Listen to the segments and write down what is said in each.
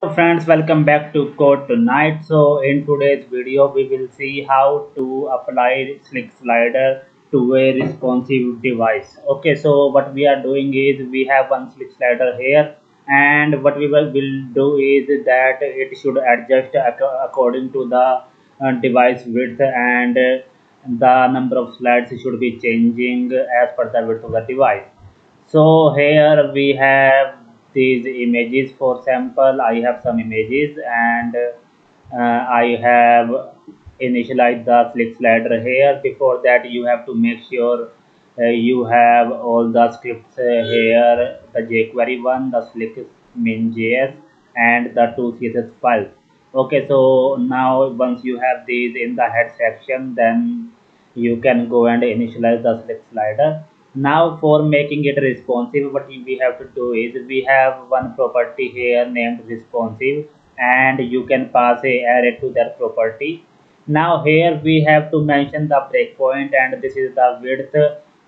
Hello friends welcome back to Code2Night. So in today's video we will see how to apply slick slider to a responsive device. Okay so what we are doing is we have one slick slider here and what we will, will do is that it should adjust according to the uh, device width and the number of slides should be changing as per the width of the device. So here we have these images. For sample I have some images and uh, I have initialized the slick slider here. Before that you have to make sure uh, you have all the scripts uh, here. The jQuery one the slick min.js and the two CSS files. Okay so now once you have these in the head section then you can go and initialize the slick slider now for making it responsive what we have to do is we have one property here named responsive and you can pass a array to that property. Now here we have to mention the breakpoint and this is the width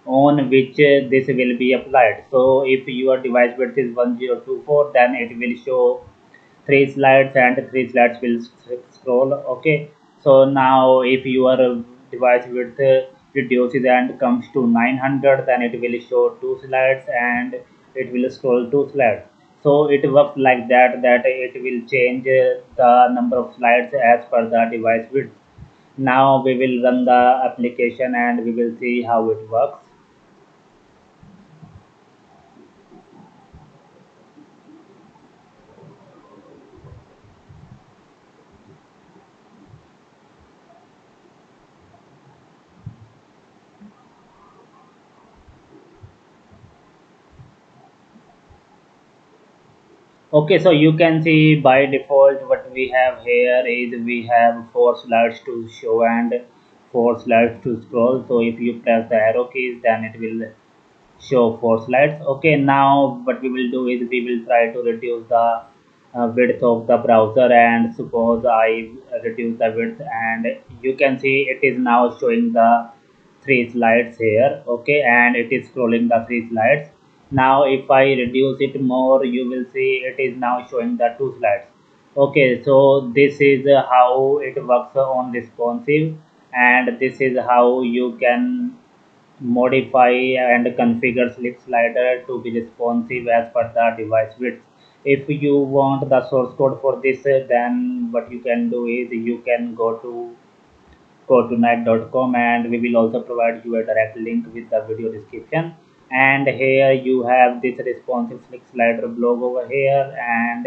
on which this will be applied. So if your device width is 1024 then it will show three slides and three slides will scroll okay? So now if your device width reduces and comes to 900 then it will show two slides and it will scroll two slides. So it works like that that it will change the number of slides as per the device width. Now we will run the application and we will see how it works okay so you can see by default what we have here is we have four slides to show and four slides to scroll. So if you press the arrow keys then it will show four slides. Okay now what we will do is we will try to reduce the uh, width of the browser and suppose I reduce the width and you can see it is now showing the three slides here. Okay and it is scrolling the three slides now if I reduce it more you will see it is now showing the two slides. Okay so this is how it works on responsive and this is how you can modify and configure slick slider to be responsive as per the device width. If you want the source code for this then what you can do is you can go to code2night.com and we will also provide you a direct link with the video description and here you have this responsive slick slider blog over here. And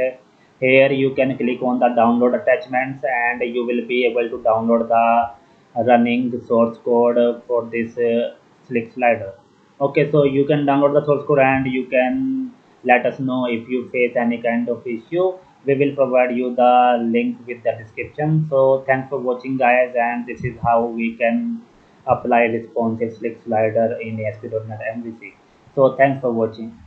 here you can click on the download attachments and you will be able to download the running source code for this uh, slick slider. Okay so you can download the source code and you can let us know if you face any kind of issue. We will provide you the link with the description. So thanks for watching guys and this is how we can apply responsive slick slider in ASP.NET MVC. So thanks for watching.